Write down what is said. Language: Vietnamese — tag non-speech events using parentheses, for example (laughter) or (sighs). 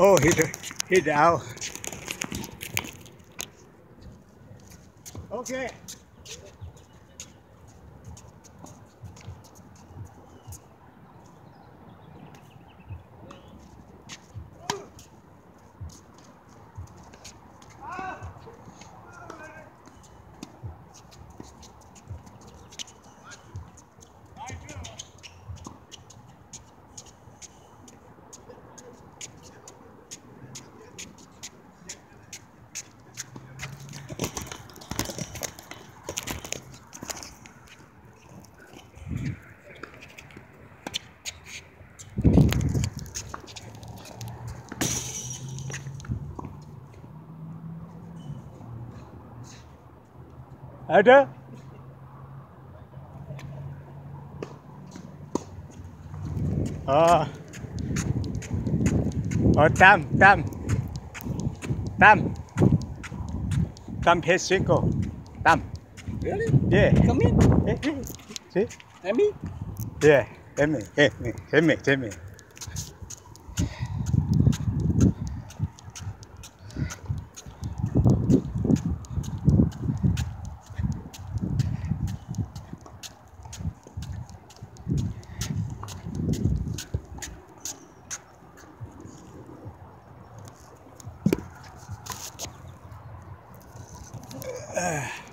Oh, he he out. Okay. Ada? Ờ. Ờ, Tam, Tam. Tam. Tam Pesico. Tam. Really? Yeah. Come in. See? Emmy? Yeah. Emi, Emi, Emi, Emi. Uh. (sighs) (sighs)